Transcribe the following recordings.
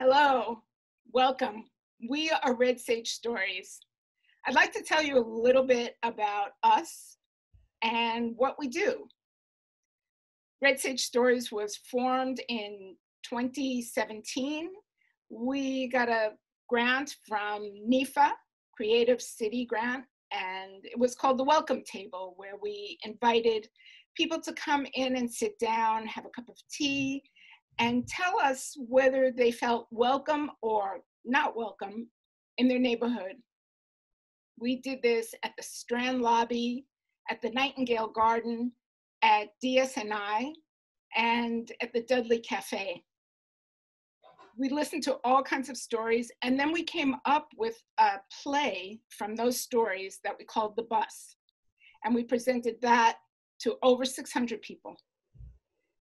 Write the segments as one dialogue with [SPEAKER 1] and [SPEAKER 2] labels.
[SPEAKER 1] Hello, welcome. We are Red Sage Stories. I'd like to tell you a little bit about us and what we do. Red Sage Stories was formed in 2017. We got a grant from NEFA, Creative City Grant, and it was called the Welcome Table, where we invited people to come in and sit down, have a cup of tea, and tell us whether they felt welcome or not welcome in their neighborhood. We did this at the Strand Lobby, at the Nightingale Garden, at DSNI, and at the Dudley Cafe. We listened to all kinds of stories, and then we came up with a play from those stories that we called The Bus. And we presented that to over 600 people.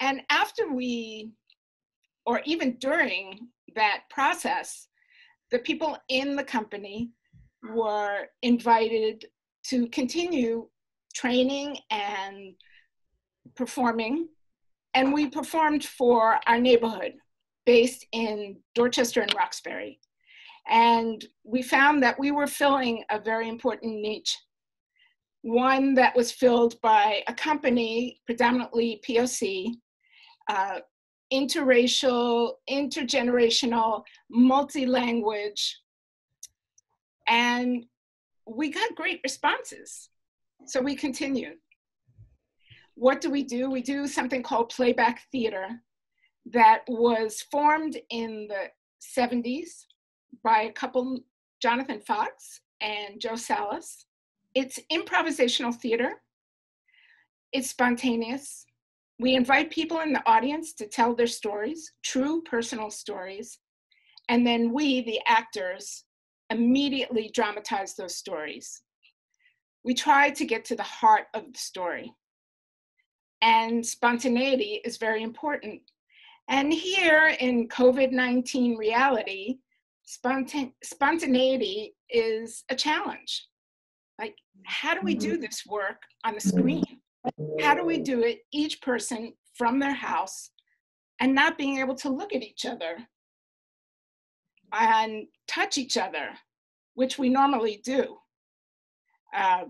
[SPEAKER 1] And after we or even during that process, the people in the company were invited to continue training and performing. And we performed for our neighborhood based in Dorchester and Roxbury. And we found that we were filling a very important niche. One that was filled by a company, predominantly POC, uh, interracial, intergenerational, multi-language, and we got great responses. So we continued. What do we do? We do something called playback theater that was formed in the 70s by a couple, Jonathan Fox and Jo Salas. It's improvisational theater. It's spontaneous. We invite people in the audience to tell their stories, true personal stories, and then we, the actors, immediately dramatize those stories. We try to get to the heart of the story. And spontaneity is very important. And here in COVID 19 reality, spontaneity is a challenge. Like, how do we do mm-hmm. this work on the screen? How do we do it, each person from their house, and not being able to look at each other and touch each other, which we normally do? Uh,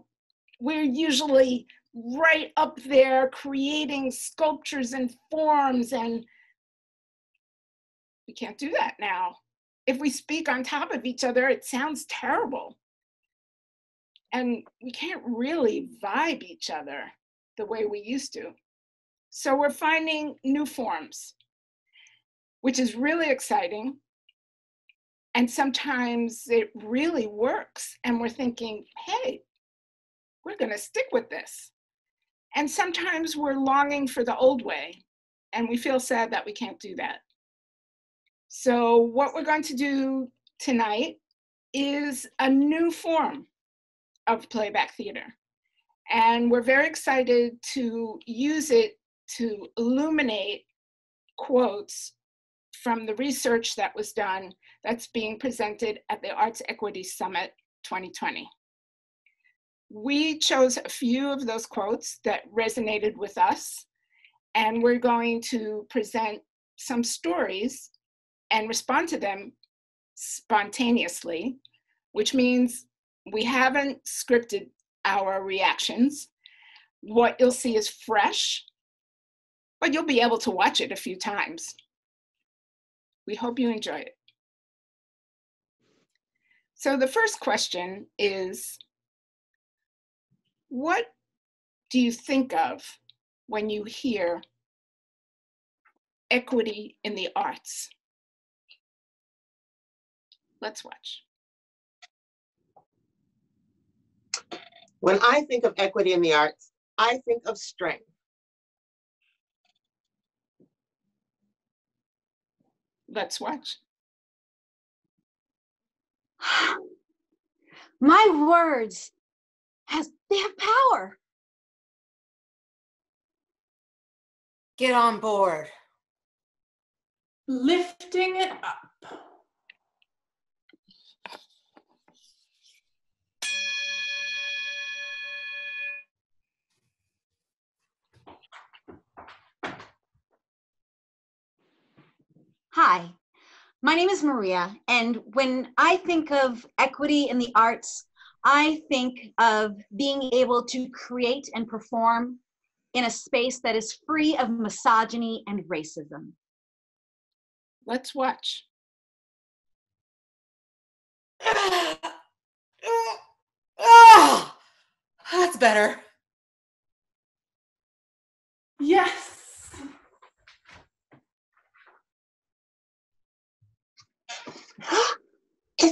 [SPEAKER 1] we're usually right up there creating sculptures and forms, and we can't do that now. If we speak on top of each other, it sounds terrible. And we can't really vibe each other the way we used to. So we're finding new forms, which is really exciting. And sometimes it really works, and we're thinking, hey, we're going to stick with this. And sometimes we're longing for the old way, and we feel sad that we can't do that. So, what we're going to do tonight is a new form of playback theater. And we're very excited to use it to illuminate quotes from the research that was done that's being presented at the Arts Equity Summit 2020. We chose a few of those quotes that resonated with us, and we're going to present some stories and respond to them spontaneously, which means we haven't scripted our reactions. What you'll see is fresh, but you'll be able to watch it a few times. We hope you enjoy it. So the first question is, what do you think of when you hear equity in the arts? Let's watch.
[SPEAKER 2] When I think of equity in the arts, I think of strength.
[SPEAKER 1] Let's watch.
[SPEAKER 3] My words has they have power.
[SPEAKER 4] Get on board.
[SPEAKER 5] Lifting it up.
[SPEAKER 3] Hi, My name is Maria, and when I think of equity in the arts, I think of being able to create and perform in a space that is free of misogyny and racism.
[SPEAKER 1] Let's watch.
[SPEAKER 4] Ah, that's better.
[SPEAKER 5] Yes.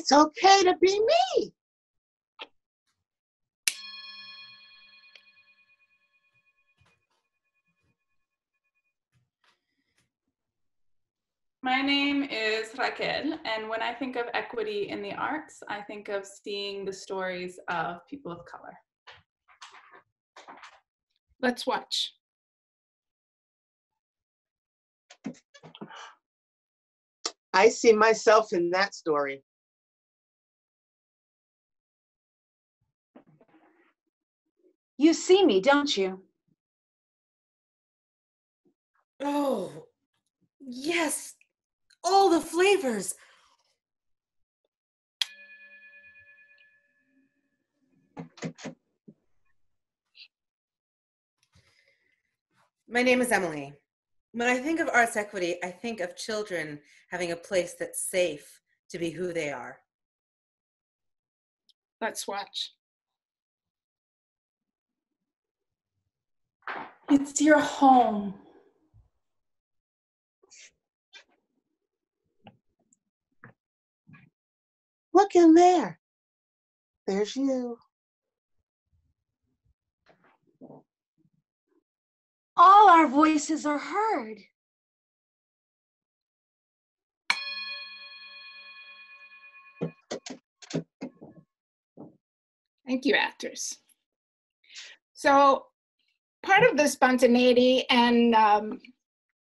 [SPEAKER 2] It's okay to be me.
[SPEAKER 5] My name is Raquel, and when I think of equity in the arts, I think of seeing the stories of people of color.
[SPEAKER 1] Let's watch.
[SPEAKER 2] I see myself in that story.
[SPEAKER 3] You see me, don't you?
[SPEAKER 4] Oh, yes. All the flavors. My name is Emily. When I think of arts equity, I think of children having a place that's safe to be who they are.
[SPEAKER 1] Let's watch.
[SPEAKER 5] It's your home.
[SPEAKER 2] Look in there. There's you.
[SPEAKER 3] All our voices are heard.
[SPEAKER 1] Thank you, actors. So, part of the spontaneity and um,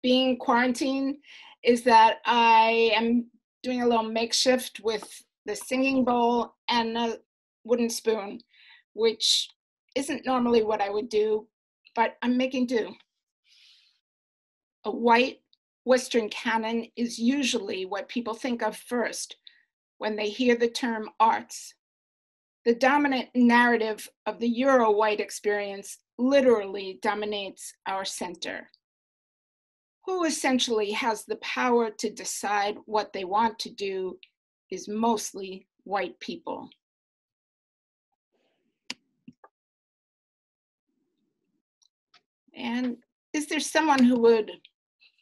[SPEAKER 1] being quarantined is that I am doing a little makeshift with the singing bowl and a wooden spoon, which isn't normally what I would do, but I'm making do. A white Western canon is usually what people think of first when they hear the term arts. The dominant narrative of the Euro white experience literally dominates our center. Who essentially has the power to decide what they want to do is mostly white people. And is there someone who would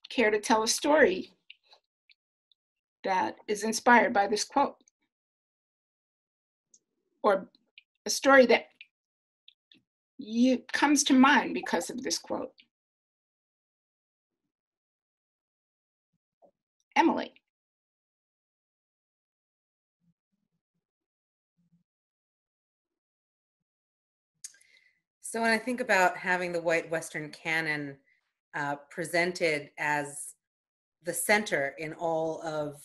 [SPEAKER 1] care to tell a story that is inspired by this quote? Or a story that you comes to mind because of this quote? Emily.
[SPEAKER 4] So when I think about having the white Western canon uh, presented as the center in all of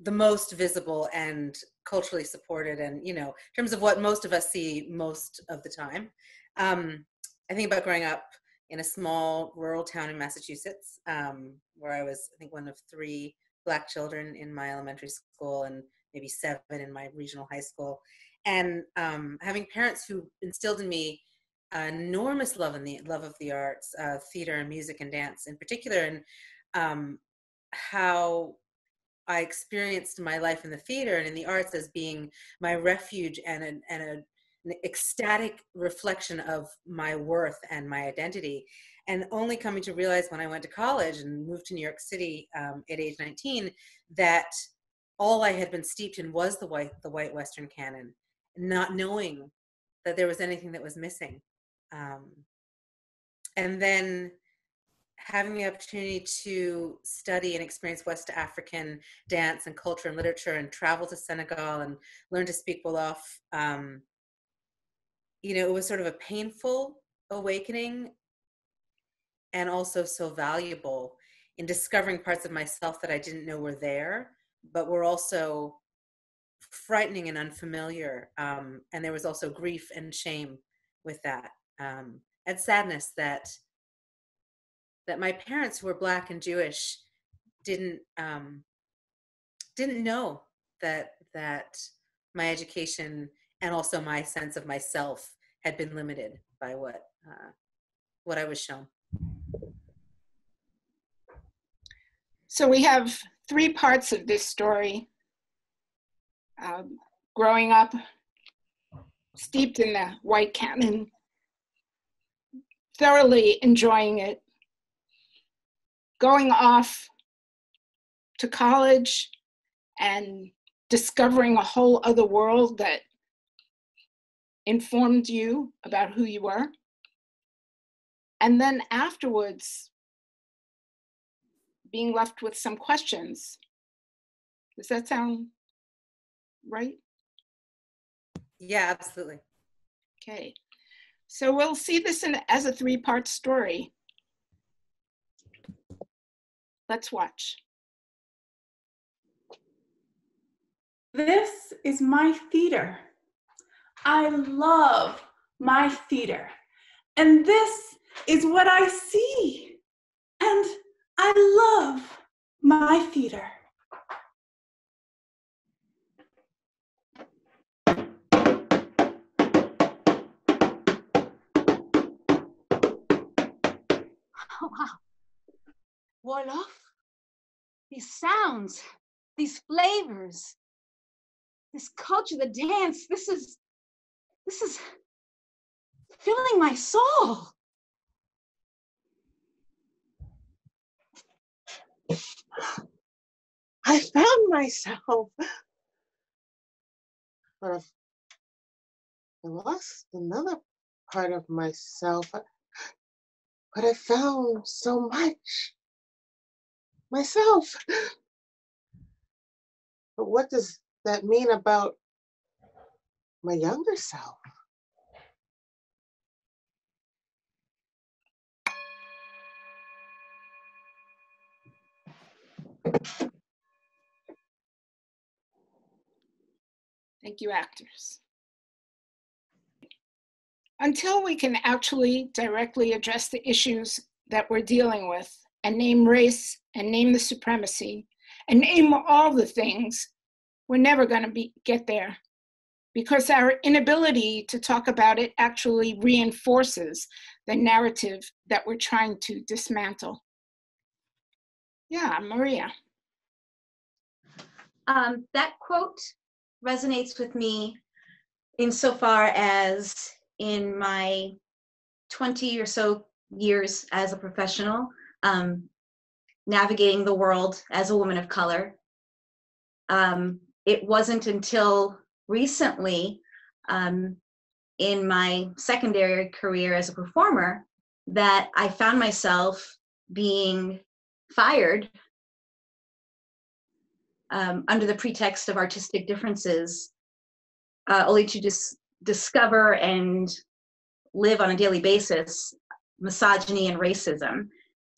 [SPEAKER 4] the most visible and culturally supported and you know in terms of what most of us see most of the time. Um, i think about growing up in a small rural town in massachusetts um, where i was i think one of three black children in my elementary school and maybe seven in my regional high school. And um, having parents who instilled in me enormous love in the love of the arts, uh, theater and music and dance in particular, and um, how I experienced my life in the theater and in the arts as being my refuge and an, and a, an ecstatic reflection of my worth and my identity. And only coming to realize when I went to college and moved to New York City um, at age 19 that all I had been steeped in was the white the white Western canon, not knowing that there was anything that was missing um, and then having the opportunity to study and experience West African dance and culture and literature and travel to Senegal and learn to speak Wolof, um, you know, it was sort of a painful awakening and also so valuable in discovering parts of myself that I didn't know were there, but were also frightening and unfamiliar. Um, and there was also grief and shame with that um, and sadness that that my parents who were black and Jewish didn't um, didn't know that that my education and also my sense of myself had been limited by what uh, what I was shown.
[SPEAKER 1] So we have three parts of this story. Um, growing up, steeped in the white canon, thoroughly enjoying it, going off to college and discovering a whole other world that informed you about who you were. And then afterwards, being left with some questions. Does that sound right?
[SPEAKER 4] Yeah, absolutely.
[SPEAKER 1] Okay. So we'll see this in, as a three part story. Let's watch.
[SPEAKER 5] This is my theater. I love my theater. And this is what I see. And I love my theater.
[SPEAKER 3] Oh, wow. Wolof, these sounds, these flavors, this culture, the dance, this is, this is filling my soul.
[SPEAKER 2] I found myself. But I've I lost another part of myself. But I found so much myself. But what does that mean about my younger self?
[SPEAKER 1] Thank you, actors. Until we can actually directly address the issues that we're dealing with and name race and name the supremacy and name all the things, we're never going to be get there because our inability to talk about it actually reinforces the narrative that we're trying to dismantle. Yeah, Maria.
[SPEAKER 3] Um, that quote resonates with me insofar as in my 20 or so years as a professional, um, navigating the world as a woman of color, um, it wasn't until recently um, in my secondary career as a performer that I found myself being fired um, under the pretext of artistic differences, uh, only to just discover and live on a daily basis misogyny and racism.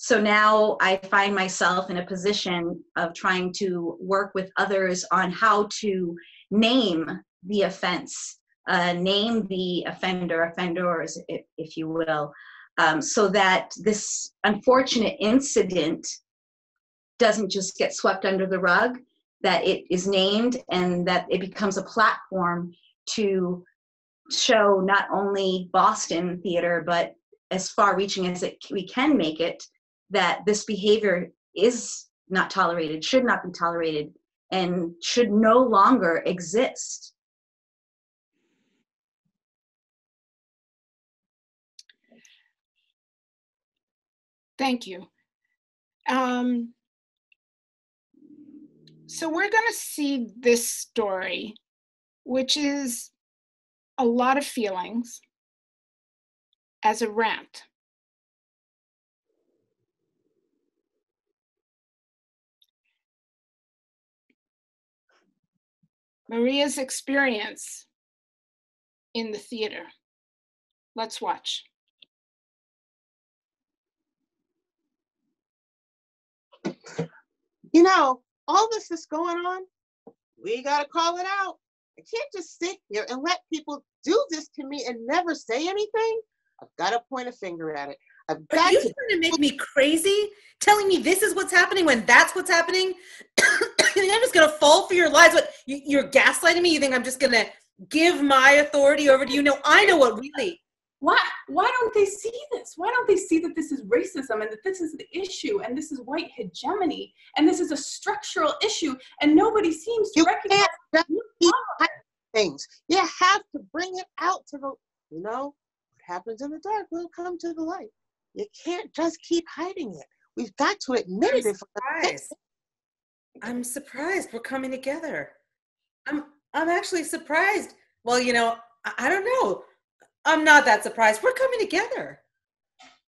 [SPEAKER 3] So now I find myself in a position of trying to work with others on how to name the offense, uh, name the offender, offenders, if, if you will, um, so that this unfortunate incident doesn't just get swept under the rug, that it is named and that it becomes a platform to show not only Boston theater, but as far reaching as it, we can make it, that this behavior is not tolerated, should not be tolerated, and should no longer exist.
[SPEAKER 1] Thank you. Um, so we're going to see this story, which is a lot of feelings, as a rant. Maria's experience in the theater. Let's watch.
[SPEAKER 2] You know, all this is going on. We got to call it out. I can't just sit here and let people do this to me and never say anything. I've got to point a finger at it. I've got
[SPEAKER 4] Are you
[SPEAKER 2] to.
[SPEAKER 4] trying to make me crazy? Telling me this is what's happening when that's what's happening? think I'm just gonna fall for your lies? What you, you're gaslighting me? You think I'm just gonna give my authority over to you? No, I know what really.
[SPEAKER 5] Why why don't they see this? Why don't they see that this is racism and that this is the issue and this is white hegemony and this is a structural issue and nobody seems to
[SPEAKER 2] You
[SPEAKER 5] recognize
[SPEAKER 2] can't just keep things. You have to bring it out to the, you know, what happens in the dark will come to the light. You can't just keep hiding it. We've got to admit it. If we're gonna fix
[SPEAKER 4] Surprised. I'm surprised we're coming together. I'm I'm actually surprised. Well, you know, I, I don't know. I'm not that surprised. We're coming together.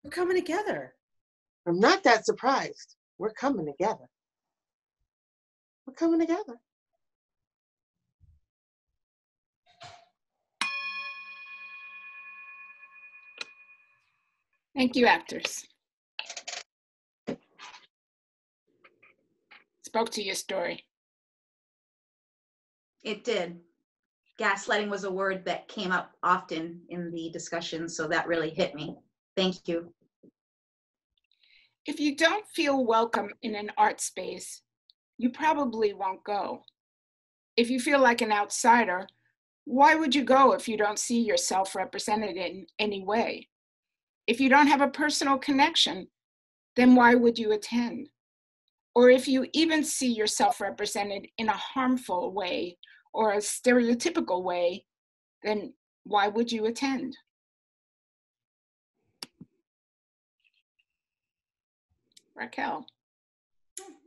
[SPEAKER 4] We're coming together.
[SPEAKER 2] I'm not that surprised. We're coming together. We're coming together.
[SPEAKER 1] Thank you, actors. Spoke to your story.
[SPEAKER 3] It did. Gaslighting was a word that came up often in the discussion, so that really hit me. Thank you.
[SPEAKER 1] If you don't feel welcome in an art space, you probably won't go. If you feel like an outsider, why would you go if you don't see yourself represented in any way? If you don't have a personal connection, then why would you attend? Or if you even see yourself represented in a harmful way or a stereotypical way, then why would you attend? Raquel.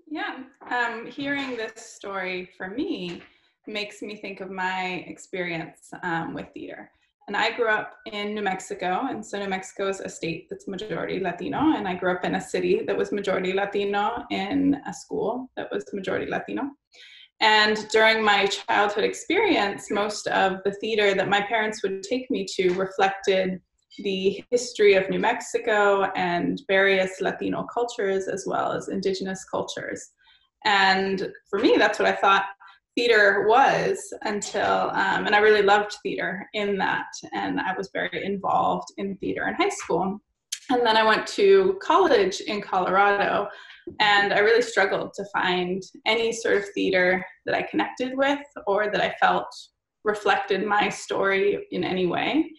[SPEAKER 5] Yeah, um, hearing this story for me makes me think of my experience um, with theater. And I grew up in New Mexico, and so New Mexico is a state that's majority Latino, and I grew up in a city that was majority Latino in a school that was majority Latino. And during my childhood experience, most of the theater that my parents would take me to reflected the history of New Mexico and various Latino cultures as well as indigenous cultures. And for me, that's what I thought theater was until, um, and I really loved theater in that. And I was very involved in theater in high school. And then I went to college in Colorado, and I really struggled to find any sort of theater that I connected with or that I felt reflected my story in any way.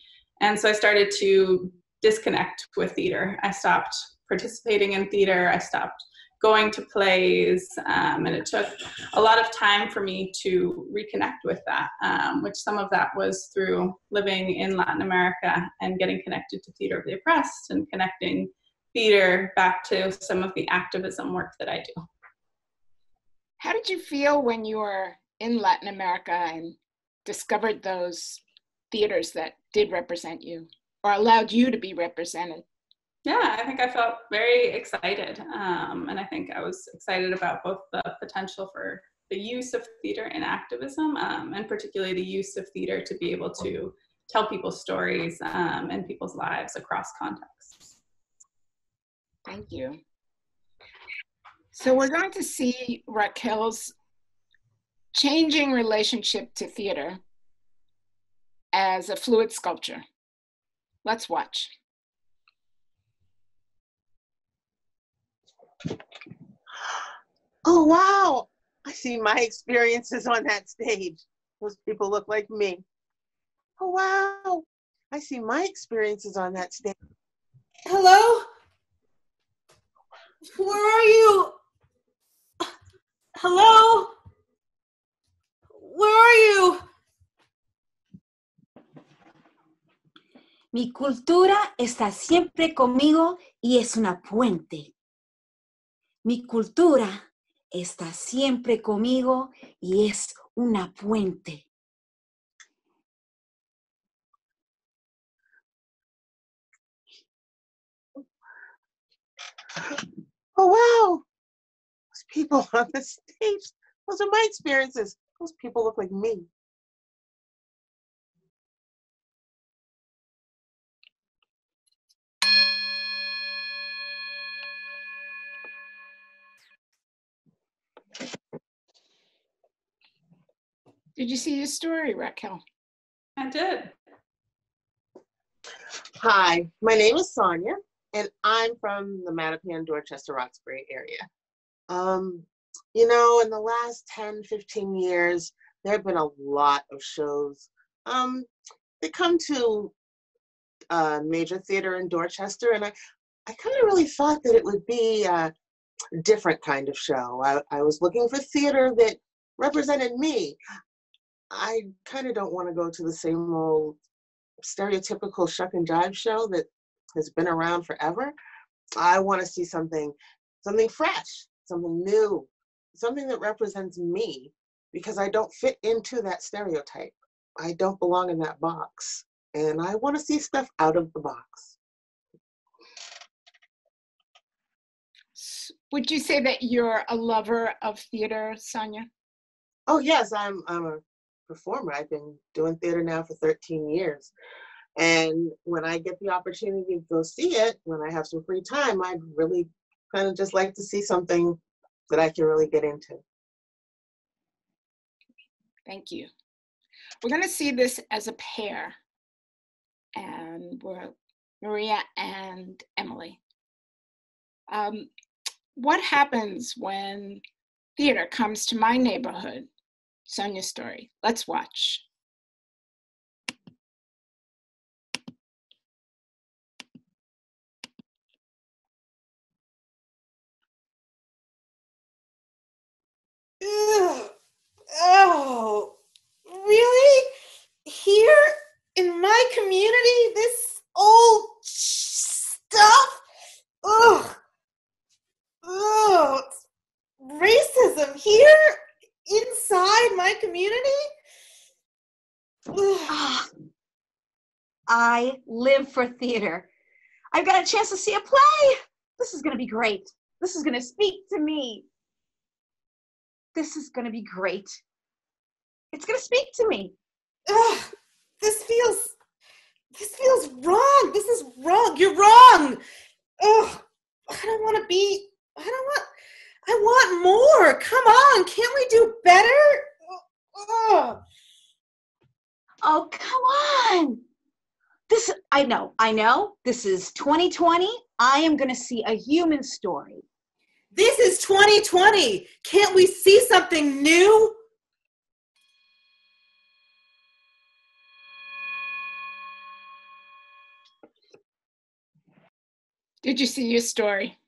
[SPEAKER 5] And so I started to disconnect with theater. I stopped participating in theater. I stopped going to plays. Um, and it took a lot of time for me to reconnect with that, um, which some of that was through living in Latin America and getting connected to Theater of the Oppressed and connecting theater back to some of the activism work that I do.
[SPEAKER 1] How did you feel when you were in Latin America and discovered those theaters that did represent you or allowed you to be represented?
[SPEAKER 5] Yeah, I think I felt very excited. Um, and I think I was excited about both the potential for the use of theater in activism um, and particularly the use of theater to be able to tell people's stories um, and people's lives across contexts.
[SPEAKER 1] Thank you. So we're going to see Raquel's changing relationship to theater as a fluid sculpture. Let's watch.
[SPEAKER 2] Oh, wow. I see my experiences on that stage. Those people look like me. Oh, wow. I see my experiences on that stage.
[SPEAKER 4] Hello? Where are you? Hello? Where are you?
[SPEAKER 3] Mi cultura está siempre conmigo y es una puente. Mi cultura está siempre conmigo y es una puente.
[SPEAKER 2] Oh, wow. Those people on the stage, those are my experiences. Those people look like me.
[SPEAKER 1] Did you see your story, Raquel?
[SPEAKER 5] I did.
[SPEAKER 2] Hi, my name is Sonia, and I'm from the Mattapan, Dorchester, Roxbury area. Um, you know, in the last 10, 15 years, there have been a lot of shows. Um, they come to uh, major theater in Dorchester, and I, I kind of really thought that it would be a different kind of show. I, I was looking for theater that represented me. I kind of don't want to go to the same old stereotypical shuck and jive show that has been around forever. I want to see something, something fresh, something new, something that represents me because I don't fit into that stereotype. I don't belong in that box. And I want to see stuff out of the box.
[SPEAKER 1] Would you say that you're a lover of theater, Sonia?
[SPEAKER 2] Oh yes, I'm I'm a performer. I've been doing theater now for 13 years. And when I get the opportunity to go see it, when I have some free time, I'd really kind of just like to see something that I can really get into.
[SPEAKER 1] Thank you. We're going to see this as a pair, and we're Maria and Emily. Um, what happens when theater comes to my neighborhood? Sonia's story. Let's watch.
[SPEAKER 4] Ugh. Oh, really? Here in my community, this old stuff? Ugh. Ugh. Racism here inside my community?
[SPEAKER 3] Ah, I live for theater. I've got a chance to see a play. This is going to be great. This is going to speak to me. This is going to be great. It's going to speak to me.
[SPEAKER 4] Ugh. This feels. This feels wrong. This is wrong. You're wrong. Ugh. I don't want to be. I don't want. I want more. Come on. Can't we do better? Ugh.
[SPEAKER 3] Oh, come on. This, I know, I know. This is 2020. I am going to see a human story.
[SPEAKER 4] This is 2020. Can't we see something new?
[SPEAKER 1] Did you see your story?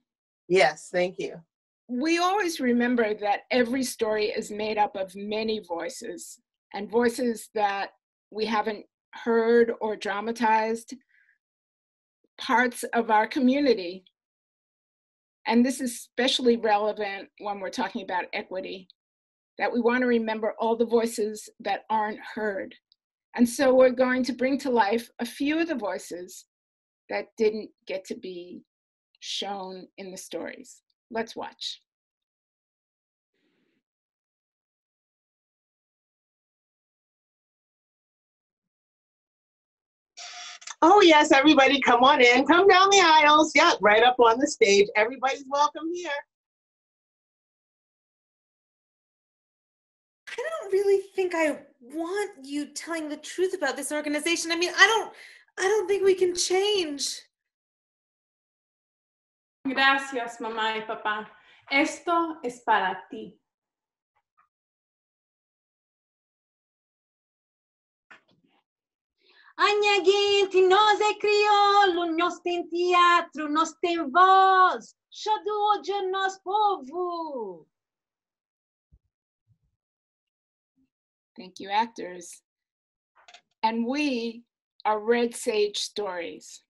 [SPEAKER 2] Yes, thank you.
[SPEAKER 1] We always remember that every story is made up of many voices and voices that we haven't heard or dramatized, parts of our community. And this is especially relevant when we're talking about equity, that we want to remember all the voices that aren't heard. And so we're going to bring to life a few of the voices that didn't get to be shown in the stories. Let's watch.
[SPEAKER 2] Oh yes, everybody come on in. Come down the aisles. Yeah, right up on the stage. Everybody's welcome here.
[SPEAKER 4] I don't really think I want you telling the truth about this organization. I mean, I don't I don't think we can change.
[SPEAKER 5] Gracias, mamá y papá. Esto es para ti.
[SPEAKER 3] Anhaguinte, nós é crioulo, nós tem teatro, nós tem voz. Xadô de nosso povo.
[SPEAKER 1] Thank you, actors. And we are Red Sage Stories.